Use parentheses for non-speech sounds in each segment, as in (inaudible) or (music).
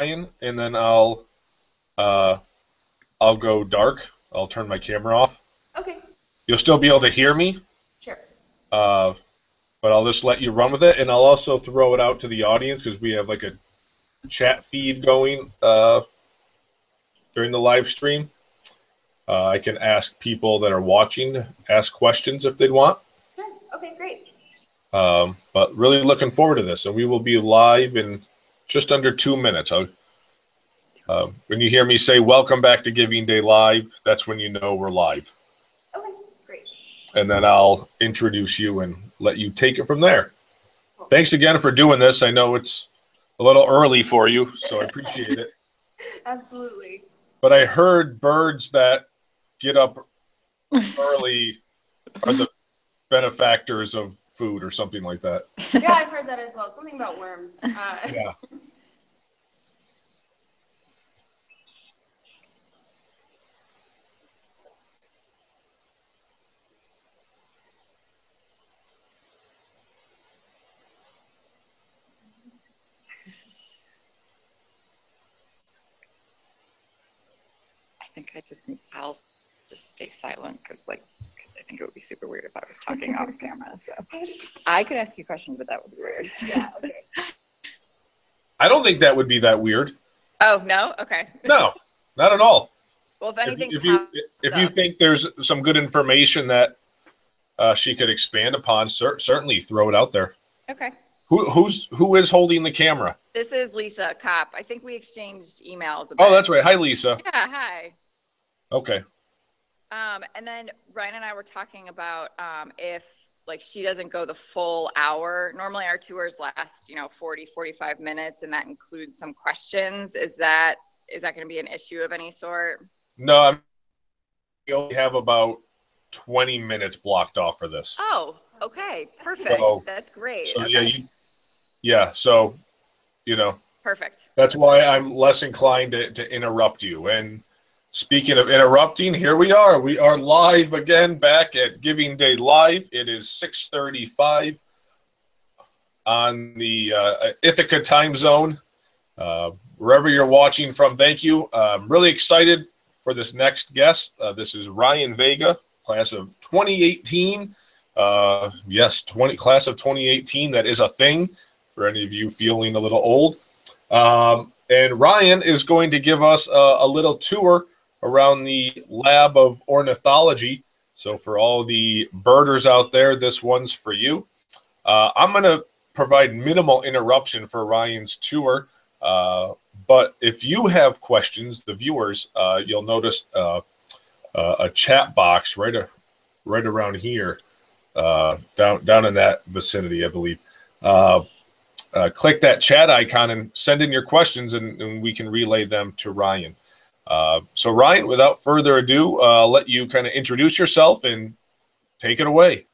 And then I'll uh, I'll go dark. I'll turn my camera off. Okay, You'll still be able to hear me, sure. uh, but I'll just let you run with it, and I'll also throw it out to the audience because we have like a chat feed going uh, during the live stream. Uh, I can ask people that are watching ask questions if they'd want. Sure. Okay, great. Um, but really looking forward to this, and we will be live in just under two minutes. I'll, uh, when you hear me say "Welcome back to Giving Day Live," that's when you know we're live, Okay, great. and then I'll introduce you and let you take it from there. Thanks again for doing this. I know it's a little early for you, so I appreciate it. (laughs) Absolutely. But I heard birds that get up early are the benefactors of food or something like that. Yeah, I've heard that as well. Something about worms. Uh, Yeah. Think I just need, I'll just stay silent because like, 'cause I think it would be super weird if I was talking off (laughs) camera. So (laughs) I could ask you questions, but that would be weird. yeah. Okay. (laughs) I don't think that would be that weird. Oh, no? Okay. No, not at all. Well, if If, anything, if you pops if you think there's some good information that uh, she could expand upon, cer- certainly throw it out there. okay. Who who's who is holding the camera? This is Lisa Kopp. I think we exchanged emails. a Oh, that's right. Hi, Lisa. Yeah, hi. Okay. Um, and then Ryan and I were talking about um, if like she doesn't go the full hour. Normally our tours last, you know, 40, 45 minutes, and that includes some questions. Is that is that going to be an issue of any sort? No, I'm, we only have about 20 minutes blocked off for this. Oh, okay, perfect. So- That's great. So okay. yeah, you, yeah. So, you know, perfect. that's why I'm less inclined to, to interrupt you. And speaking of interrupting, here we are. We are live again, back at Giving Day Live. It is 6:35 on the uh, Ithaca time zone. Uh, wherever you're watching from, thank you. I'm really excited for this next guest. Uh, this is Ryan Vega, class of 2018. Uh, yes, 20 class of 2018. That is a thing for any of you feeling a little old. Um, and Ryan is going to give us a, a little tour around the lab of ornithology. So, for all the birders out there, this one's for you. Uh, I'm going to provide minimal interruption for Ryan's tour. Uh, but if you have questions, the viewers, uh, you'll notice uh, uh, a chat box right, a, right around here, uh, down down in that vicinity, I believe. Click that chat icon and send in your questions, and, and we can relay them to Ryan. Uh, so, Ryan, without further ado, uh, I'll let you kind of introduce yourself and take it away.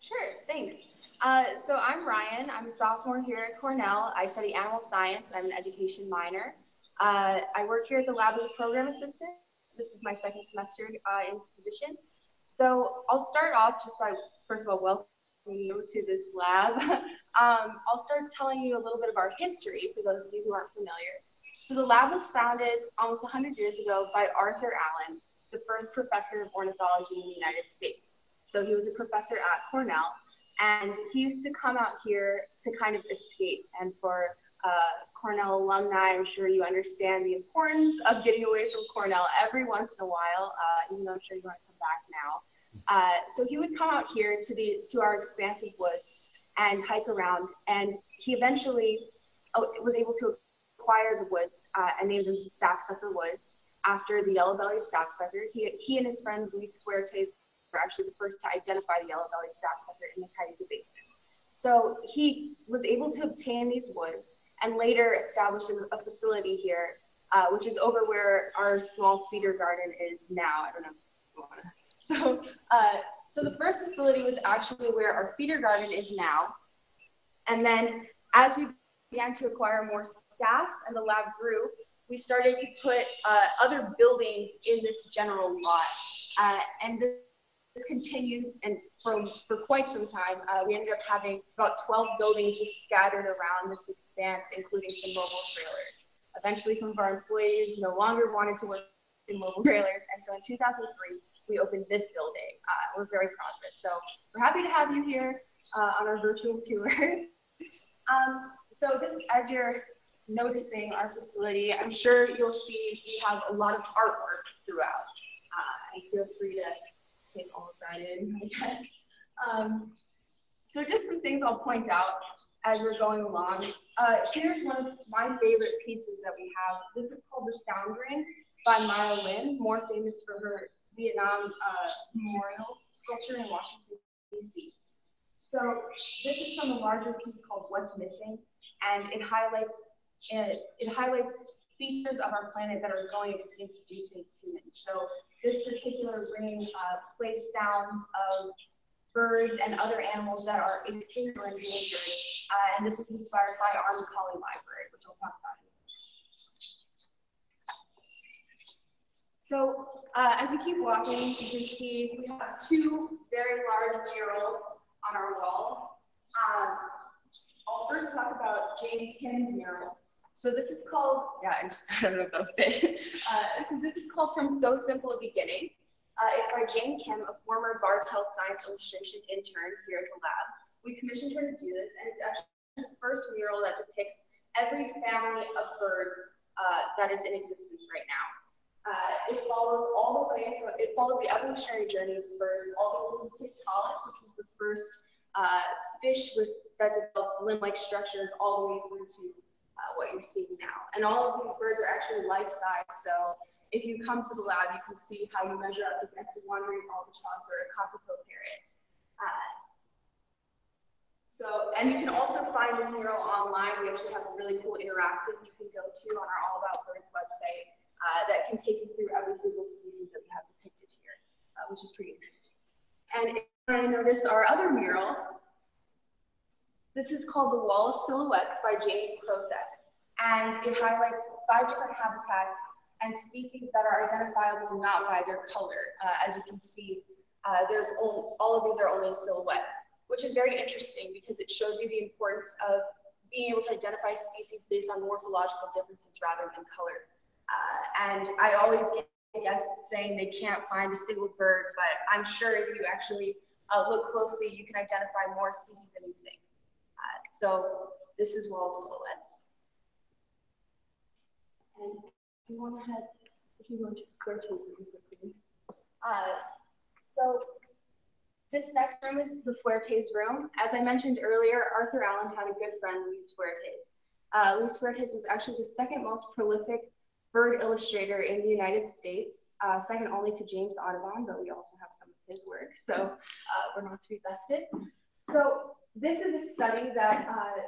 Sure, thanks. Uh, so I'm Ryan. I'm a sophomore here at Cornell. I study animal science. I'm an education minor. Uh, I work here at the lab as a program assistant. This is my second semester uh, in this position. So I'll start off just by, first of all, welcoming you to this lab. (laughs) um, I'll start telling you a little bit of our history for those of you who aren't familiar. So the lab was founded almost 100 years ago by Arthur Allen, the first professor of ornithology in the United States. So he was a professor at Cornell, and he used to come out here to kind of escape. And for uh, Cornell alumni, I'm sure you understand the importance of getting away from Cornell every once in a while, uh, even though I'm sure you want to come back now. Uh, so he would come out here to the to our expansive woods and hike around, and he eventually uh, was able to acquire the woods uh, and named them Sapsucker Woods after the yellow-bellied sapsucker. He, he and his friend Louis Fuertes were actually the first to identify the yellow-bellied sapsucker in the Cayuga Basin. So he was able to obtain these woods and later establish a, facility here, uh, which is over where our small feeder garden is now. I don't know. (laughs) So, uh, so the first facility was actually where our feeder garden is now. And then as we began to acquire more staff and the lab grew, we started to put uh, other buildings in this general lot. Uh, and this continued and for, for quite some time. Uh, we ended up having about 12 buildings just scattered around this expanse, including some mobile trailers. eventually some of our employees no longer wanted to work in mobile trailers. And so in 2003, we opened this building. Uh, we're very proud of it. So we're happy to have you here uh, on our virtual tour. (laughs) um, so just as you're noticing our facility, I'm sure you'll see we have a lot of artwork throughout. Uh, and feel free to take all of that in, I guess. Um, so just some things I'll point out as we're going along. Uh, here's one of my favorite pieces that we have. This is called the Sound Ring by Maya Lin, more famous for her Vietnam uh, memorial sculpture in Washington, D.C. So this is from a larger piece called What's Missing, and it highlights it, it highlights features of our planet that are going extinct due to humans. So this particular ring uh, plays sounds of birds and other animals that are extinct or endangered. Uh, and this was inspired by our Macaulay Library, which I'll talk about So uh, as we keep walking, you can see we have two very large murals on our walls. Um, I'll first talk about Jane Kim's mural. So this is called, yeah, I'm just, (laughs) I don't know if that'll fit. Uh, so this is called From So Simple a Beginning. Uh, it's by Jane Kim, a former Bartels Science Illustration intern here at the lab. We commissioned her to do this, and it's actually the first mural that depicts every family of birds uh, that is in existence right now. Uh, it follows all the way from, it follows the evolutionary journey of birds all the way to Tiktaalik, which was the first uh, fish with that developed limb-like structures all the way through to uh, what you're seeing now. And all of these birds are actually life-size, so if you come to the lab, you can see how you measure up against a wandering albatross or a kakapo parrot. Uh, so, and you can also find this mural online. We actually have a really cool interactive you can go to on our All About Birds website uh, that can take you through every single species that we have depicted here, uh, which is pretty interesting. And if you want to notice our other mural, this is called The Wall of Silhouettes by James Prosek. And it highlights five different habitats and species that are identifiable not by their color. Uh, as you can see, uh, there's all, all of these are only silhouette, which is very interesting because it shows you the importance of being able to identify species based on morphological differences rather than color. Uh, and I always get guests saying they can't find a single bird, but I'm sure if you actually uh, look closely, you can identify more species than you think. Uh, so this is wall silhouettes. And you want to head, if you want to go to quickly. Uh, so this next room is the Fuertes room. As I mentioned earlier, Arthur Allen had a good friend, Louis Fuertes. Uh, Louis Fuertes was actually the second most prolific bird illustrator in the United States, uh, second only to James Audubon, but we also have some of his work, so uh, we're not to be bested. So this is a study that uh,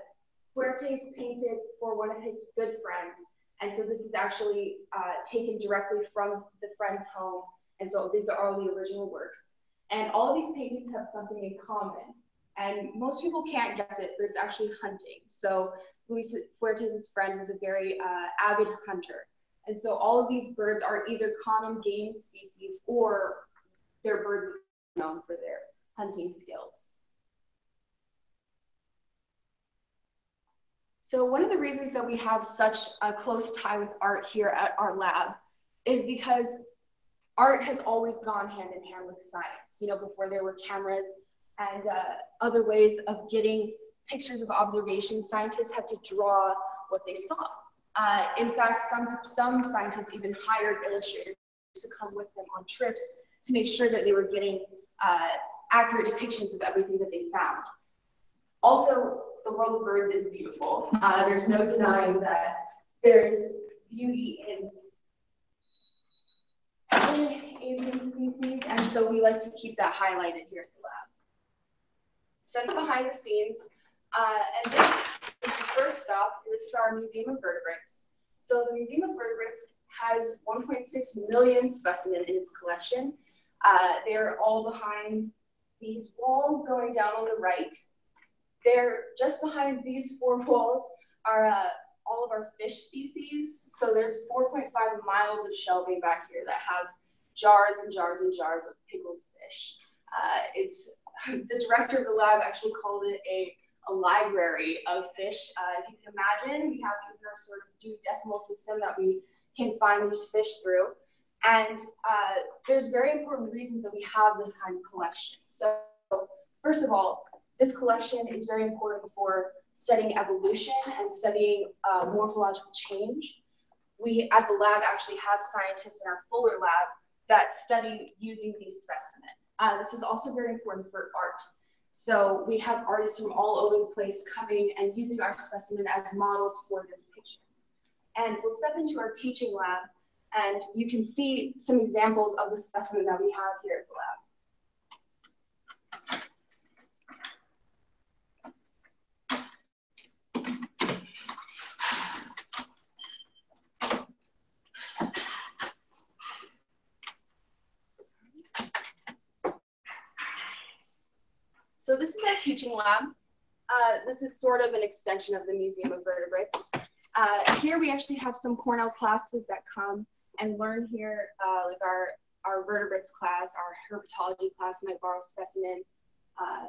Fuertes painted for one of his good friends, and so this is actually uh, taken directly from the friend's home. And so these are all the original works. And all of these paintings have something in common. And most people can't guess it, but it's actually hunting. So Louis Fuertes' friend was a very uh, avid hunter. And so all of these birds are either common game species or they're birds known for their hunting skills. So one of the reasons that we have such a close tie with art here at our lab is because art has always gone hand in hand with science. You know, before there were cameras and uh, other ways of getting pictures of observation, scientists had to draw what they saw. Uh, in fact, some, some scientists even hired illustrators to come with them on trips to make sure that they were getting uh, accurate depictions of everything that they found. Also, the world of birds is beautiful. Uh, there's no denying that there's beauty in, in avian species, and so we like to keep that highlighted here at the lab. So behind the scenes, uh, and this is the first stop. This is our Museum of Vertebrates. So the Museum of Vertebrates has 1.6 million specimens in its collection. Uh, they're all behind these walls going down on the right. They're just behind these four walls are uh, all of our fish species. So there's 4.5 miles of shelving back here that have jars and jars and jars of pickled fish. Uh, it's (laughs) the director of the lab actually called it a, a library of fish. Uh, if you can imagine, we have our sort of Dewey Decimal System that we can find these fish through. And uh, there's very important reasons that we have this kind of collection. So first of all, this collection is very important for studying evolution and studying uh, morphological change. We at the lab actually have scientists in our Fuller lab that study using these specimens. Uh, this is also very important for art. So we have artists from all over the place coming and using our specimen as models for their depictions. And we'll step into our teaching lab and you can see some examples of the specimen that we have here at the lab. Our teaching lab. Uh, this is sort of an extension of the Museum of Vertebrates. Uh, here we actually have some Cornell classes that come and learn here, uh, like our, our vertebrates class, our herpetology class might borrow a specimen. Uh,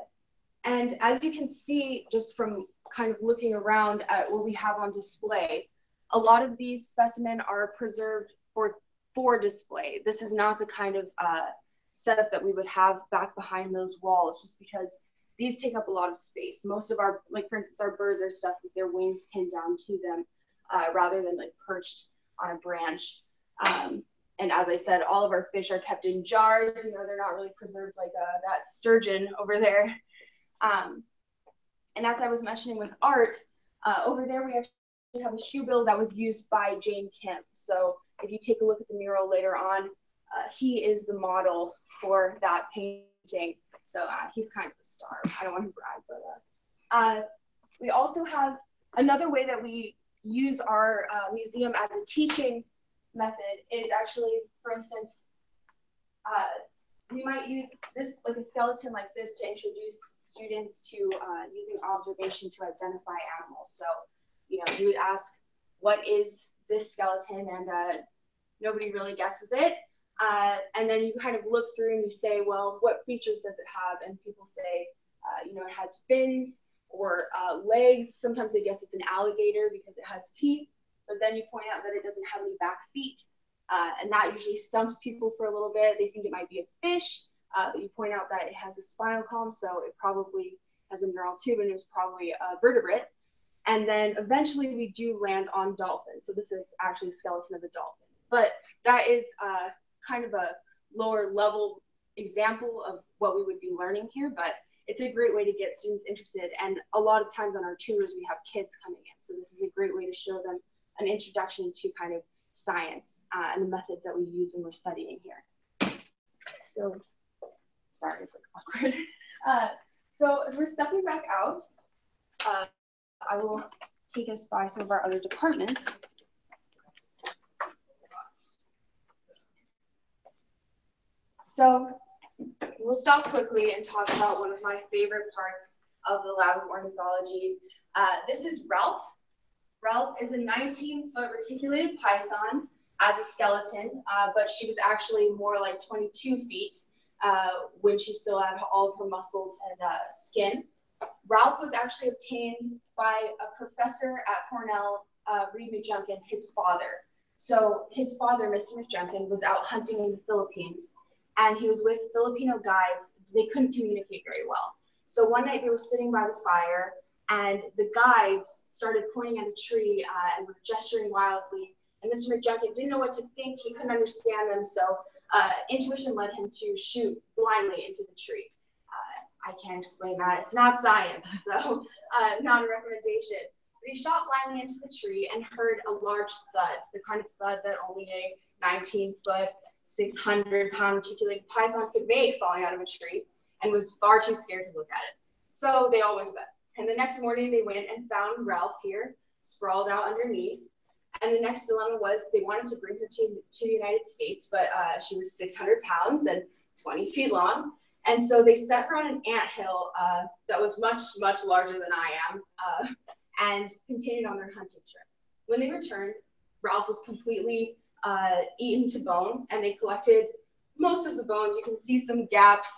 and as you can see, just from kind of looking around at what we have on display, a lot of these specimen are preserved for, for display. This is not the kind of uh, setup that we would have back behind those walls, just because these take up a lot of space. Most of our, like for instance, our birds are stuffed with their wings pinned down to them uh, rather than like perched on a branch. Um, and as I said, all of our fish are kept in jars. You know, they're not really preserved like uh, that sturgeon over there. Um, and as I was mentioning with art, uh, over there we actually have a shoe bill that was used by Jane Kim. So if you take a look at the mural later on, uh, he is the model for that painting. So uh, he's kind of a star. I don't want to brag, but uh, uh, we also have another way that we use our museum as a teaching method is actually, for instance, uh, we might use this like a skeleton like this to introduce students to uh, using observation to identify animals. So, you know, you would ask, what is this skeleton? And uh, nobody really guesses it. Uh, and then you kind of look through and you say, well, what features does it have? And people say, uh, you know, it has fins or uh, legs. Sometimes they guess it's an alligator because it has teeth but then you point out that it doesn't have any back feet. Uh, and that usually stumps people for a little bit. They think it might be a fish, uh, but you point out that it has a spinal column, so it probably has a neural tube and it was probably a vertebrate. And then eventually we do land on dolphins. So this is actually a skeleton of a dolphin. But that is uh, kind of a lower level example of what we would be learning here. But it's a great way to get students interested. And a lot of times on our tours, we have kids coming in. So this is a great way to show them an introduction to kind of science uh, and the methods that we use when we're studying here. So, sorry, it's like awkward. (laughs) Uh, so as we're stepping back out, uh, I will take us by some of our other departments. So we'll stop quickly and talk about one of my favorite parts of the lab of ornithology. Uh, this is Ralph. Ralph is a 19 foot reticulated python as a skeleton, uh, but she was actually more like 22 feet uh, when she still had all of her muscles and uh, skin. Ralph was actually obtained by a professor at Cornell, uh, Reed McJunkin, his father. So his father, Mr. McJunkin, was out hunting in the Philippines, and he was with Filipino guides. They couldn't communicate very well. So one night they were sitting by the fire, and the guides started pointing at a tree uh, and were gesturing wildly. And Mr. McJunkin didn't know what to think. He couldn't understand them. So uh, intuition led him to shoot blindly into the tree. Uh, I can't explain that. It's not science, (laughs) so uh, not a recommendation. But he shot blindly into the tree and heard a large thud, the kind of thud that only a 19 foot, 600 pound reticulated python could make falling out of a tree, and was far too scared to look at it. So they all went to bed. And the next morning they went and found Ralph here, sprawled out underneath. And the next dilemma was they wanted to bring her to, to the United States, but uh, she was 600 pounds and 20 feet long. And so they set her on an ant hill uh, that was much, much larger than I am uh, and continued on their hunting trip. When they returned, Ralph was completely uh, eaten to bone and they collected most of the bones. You can see some gaps.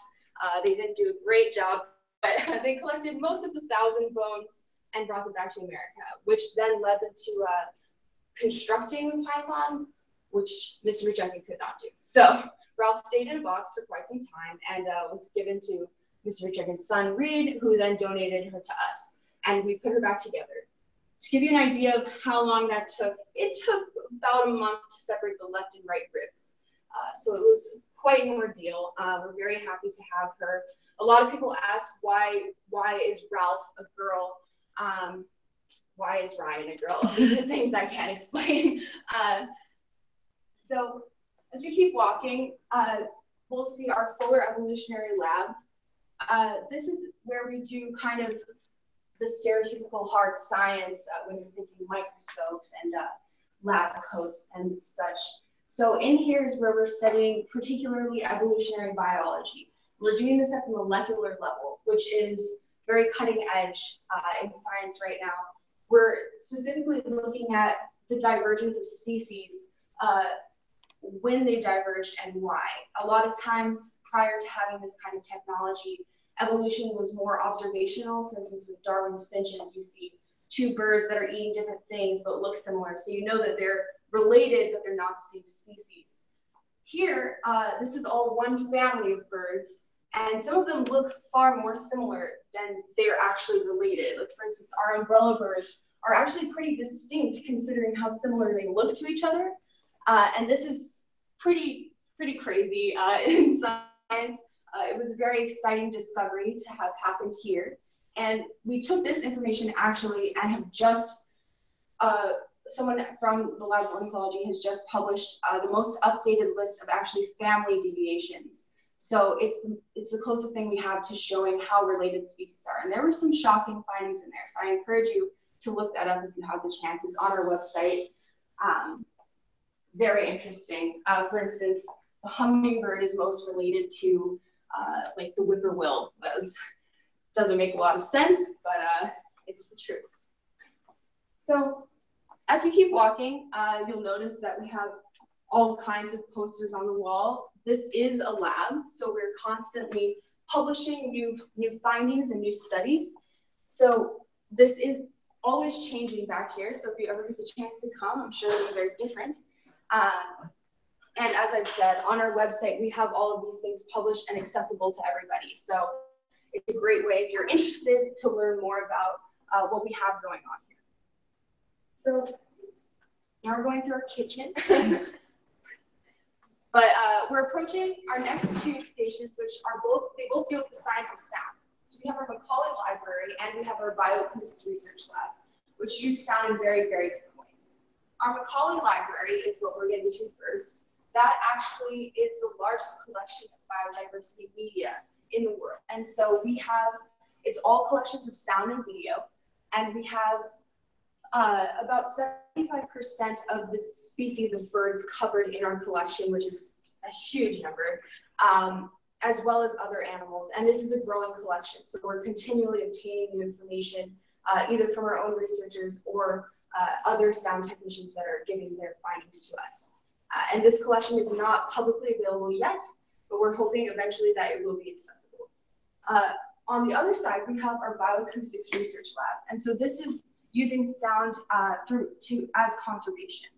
Uh, they didn't do a great job but (laughs) they collected most of the thousand bones and brought them back to America, which then led them to uh, constructing python, which Mr. Jenkins could not do. So Ralph stayed in a box for quite some time and uh, was given to Mr. Jenkins' son, Reed, who then donated her to us. And we put her back together. To give you an idea of how long that took, it took about a month to separate the left and right ribs. Uh, so it was quite an ordeal. Uh, we're very happy to have her. A lot of people ask why why is Ralph a girl? Um, why is Ryan a girl? These (laughs) are things I can't (laughs) explain. Uh, so as we keep walking, uh, we'll see our Fuller Evolutionary Lab. Uh, this is where we do kind of the stereotypical hard science uh, when you're thinking microscopes and uh, lab coats and such. So in here is where we're studying particularly evolutionary biology. We're doing this at the molecular level, which is very cutting edge uh, in science right now. We're specifically looking at the divergence of species, uh, when they diverged and why. A lot of times prior to having this kind of technology, evolution was more observational. For instance, with Darwin's finches, you see two birds that are eating different things but look similar. So you know that they're related, but they're not the same species. Here, uh, this is all one family of birds, and some of them look far more similar than they're actually related. Like for instance, our umbrella birds are actually pretty distinct considering how similar they look to each other. Uh, and this is pretty, pretty crazy uh, (laughs) in science. Uh, it was a very exciting discovery to have happened here. And we took this information actually and have just, uh, someone from the Lab of Ornithology has just published uh, the most updated list of actually family deviations. So it's, it's the closest thing we have to showing how related species are. And there were some shocking findings in there. So I encourage you to look that up if you have the chance. It's on our website. Um, very interesting. Uh, for instance, the hummingbird is most related to uh, like the whippoorwill. Was, doesn't make a lot of sense, but uh, it's the truth. So as we keep walking, uh, you'll notice that we have all kinds of posters on the wall. This is a lab, so we're constantly publishing new, new findings and new studies. So this is always changing back here. So if you ever get the chance to come, I'm sure be very different. Um, and as I've said, on our website, we have all of these things published and accessible to everybody. So it's a great way if you're interested to learn more about uh, what we have going on here. So now we're going through our kitchen. (laughs) but uh, we're approaching our next two stations, which are both, they both deal with the science of sound. So we have our Macaulay Library and we have our Bioacoustics Research Lab, which use sound in very, very different ways. Our Macaulay Library is what we're getting to first. That actually is the largest collection of biodiversity media in the world. And so we have, it's all collections of sound and video, and we have uh, about 75% of the species of birds covered in our collection, which is a huge number, um, as well as other animals. And this is a growing collection, so we're continually obtaining new information, uh, either from our own researchers or uh, other sound technicians that are giving their findings to us. Uh, and this collection is not publicly available yet, but we're hoping eventually that it will be accessible. Uh, on the other side, we have our bioacoustics research lab. And so this is using sound uh, through to as conservation.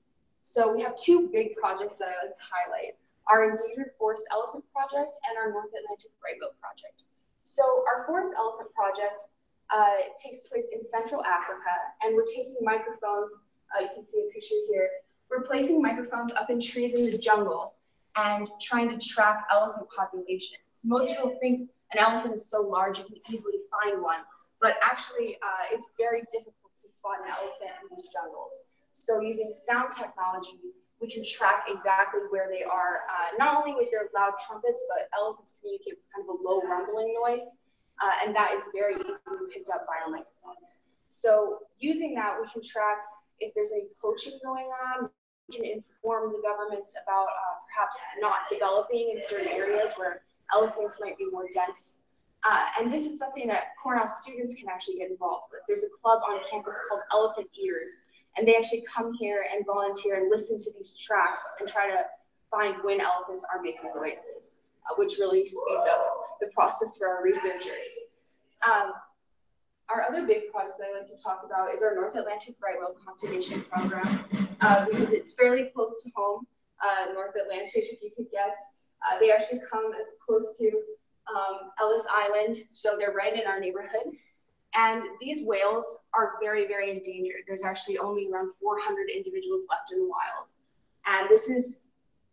So we have two big projects that I like to highlight, our Endangered Forest Elephant Project and our North Atlantic Greybill Project. So our Forest Elephant Project uh, takes place in Central Africa, and we're taking microphones, uh, you can see a picture here, we're placing microphones up in trees in the jungle and trying to track elephant populations. Most people think an elephant is so large you can easily find one, but actually uh, it's very difficult to spot an elephant in these jungles. So using sound technology, we can track exactly where they are, uh, not only with their loud trumpets, but elephants communicate with kind of a low rumbling noise, uh, and that is very easily picked up by our microphones. So using that, we can track if there's any poaching going on, we can inform the governments about uh, perhaps not developing in certain areas where elephants might be more dense. Uh, and this is something that Cornell students can actually get involved with. There's a club on campus called Elephant Ears, and they actually come here and volunteer and listen to these tracks and try to find when elephants are making noises, uh, which really speeds up the process for our researchers. Um, our other big project that I like to talk about is our North Atlantic right whale conservation program uh, because it's fairly close to home. Uh, North Atlantic, if you could guess, uh, they actually come as close to um, Ellis Island, so they're right in our neighborhood. And these whales are very, very endangered. There's actually only around 400 individuals left in the wild. And this is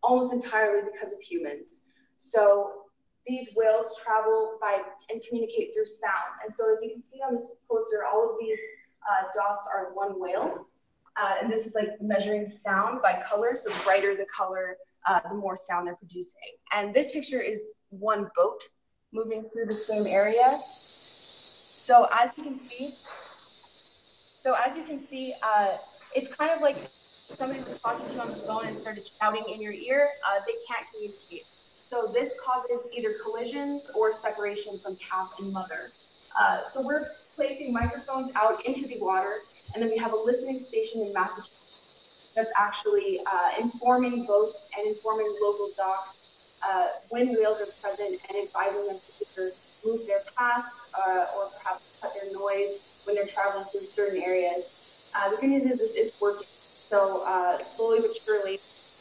almost entirely because of humans. So these whales travel by and communicate through sound. And so as you can see on this poster, all of these uh, dots are one whale. Uh, and this is like measuring sound by color. So brighter the color, uh, the more sound they're producing. And this picture is one boat moving through the same area. So as you can see, so as you can see, uh, it's kind of like somebody was talking to you on the phone and started shouting in your ear. Uh, they can't communicate. So this causes either collisions or separation from calf and mother. Uh, so we're placing microphones out into the water, and then we have a listening station in Massachusetts that's actually uh, informing boats and informing local docks uh, when whales are present and advising them to either move their paths uh, or perhaps cut their noise when they're traveling through certain areas. Uh, the good news is this is working. So uh, slowly but surely,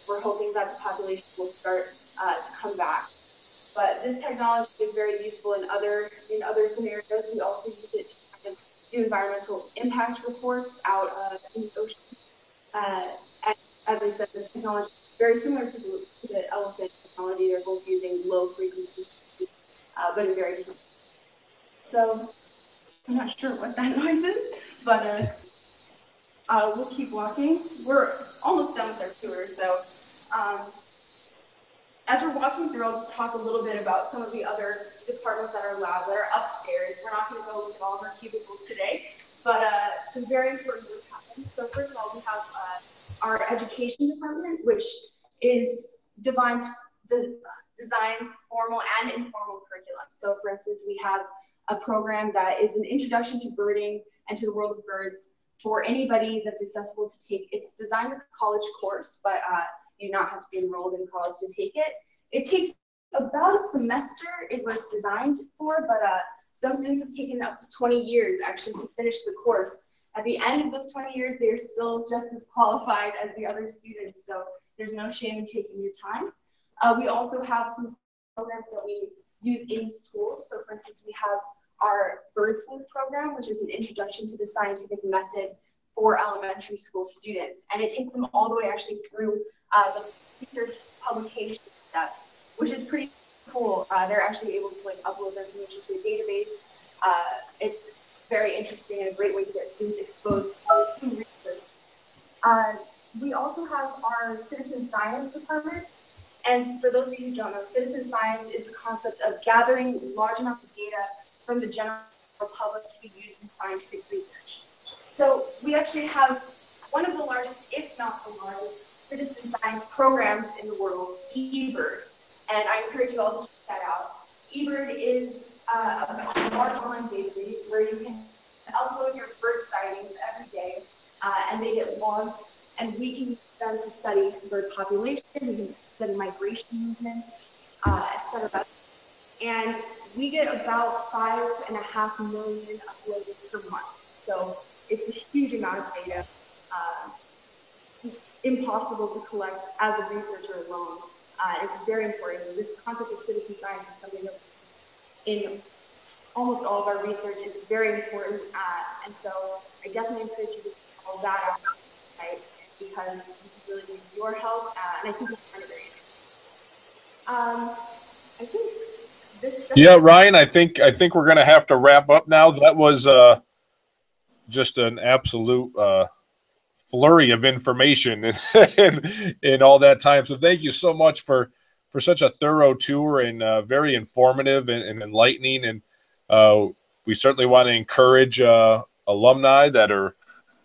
we're hoping that the population will start uh, to come back. But this technology is very useful in other in other scenarios. We also use it to do environmental impact reports out in the ocean. Uh, and as I said, this technology is very similar to the, to the elephant technology. They're both using low frequency, uh, but in very different. So I'm not sure what that (laughs) noise is, but uh, uh, we'll keep walking. We're almost done with our tour, so. Um, as we're walking through, I'll just talk a little bit about some of the other departments at our lab that are upstairs. We're not going to go look at all of our cubicles today, but uh, some very important work happens. So first of all, we have uh, our education department, which is defines, de designs formal and informal curriculum. So for instance, we have a program that is an introduction to birding and to the world of birds for anybody that's accessible to take. It's designed like a college course, but uh, do not have to be enrolled in college to take it. It takes about a semester is what it's designed for, but uh, some students have taken up to 20 years actually to finish the course. At the end of those 20 years, they are still just as qualified as the other students, so there's no shame in taking your time. Uh, we also have some programs that we use in schools. So for instance, we have our Bird Sleuth program, which is an introduction to the scientific method for elementary school students. And it takes them all the way actually through uh, the research publication stuff, which is pretty cool. Uh, they're actually able to like upload their information to a database. Uh, it's very interesting and a great way to get students exposed to research. Uh, we also have our citizen science department. And for those of you who don't know, citizen science is the concept of gathering large amounts of data from the general public to be used in scientific research. So we actually have one of the largest, if not the largest, citizen science programs in the world, eBird. And I encourage you all to check that out. eBird is uh, a large online database where you can upload your bird sightings every day, uh, and they get logged, and we can use them to study bird population, we can study migration movements, uh, etc. And we get about five and a half million uploads per month. So it's a huge amount of data. Uh, impossible to collect as a researcher alone. Uh, it's very important. This concept of citizen science is something that in almost all of our research, it's very important. Uh, and so I definitely encourage you to follow that out right, because it really needs your help. Uh, and I think it's kind of very um, I think this. Yeah, Ryan. I think I think we're going to have to wrap up now. That was uh, just an absolute uh, flurry of information (laughs) and, in, in, all that time. So thank you so much for for such a thorough tour and uh, very informative and, and enlightening. And uh, we certainly want to encourage uh, alumni that are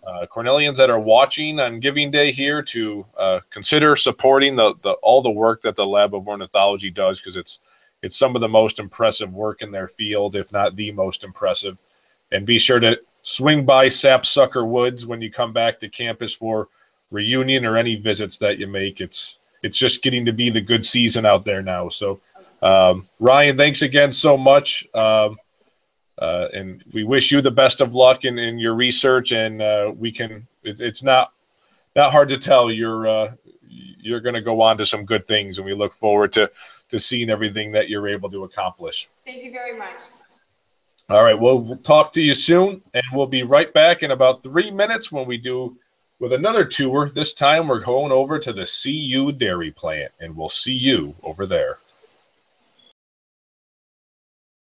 uh, Cornellians that are watching on Giving Day here to uh, consider supporting the, the all the work that the Lab of Ornithology does because it's it's some of the most impressive work in their field, if not the most impressive. And be sure to swing by Sapsucker Woods when you come back to campus for reunion or any visits that you make. It's it's just getting to be the good season out there now. So, um, Ryan, thanks again so much. Um, uh, and we wish you the best of luck in, in your research. And uh, we can, it, it's not not hard to tell you're uh, you're going to go on to some good things, and we look forward to to seeing everything that you're able to accomplish. Thank you very much. All right, well, we'll talk to you soon, and we'll be right back in about three minutes when we do with another tour. This time, we're going over to the CU Dairy Plant, and we'll see you over there.